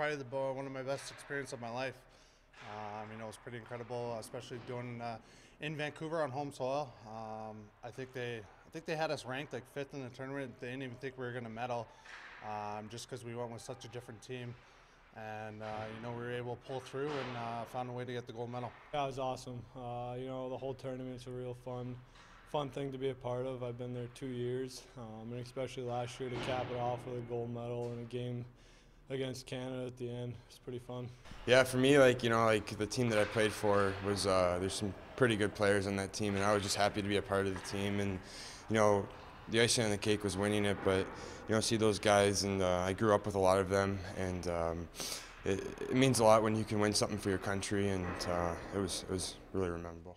probably the one of my best experiences of my life. Um, you know, it was pretty incredible, especially doing uh, in Vancouver on home soil. Um, I think they, I think they had us ranked like fifth in the tournament. They didn't even think we were going to medal, um, just because we went with such a different team. And uh, you know, we were able to pull through and uh, found a way to get the gold medal. It was awesome. Uh, you know, the whole tournament's a real fun, fun thing to be a part of. I've been there two years, um, and especially last year to cap it off with a gold medal in a game against Canada at the end. It's pretty fun. Yeah, for me, like you know, like the team that I played for was uh, there's some pretty good players on that team, and I was just happy to be a part of the team. And you know, the icing on the cake was winning it, but you know, see those guys, and uh, I grew up with a lot of them, and um, it, it, means a lot when you can win something for your country, and uh, it was it was really memorable.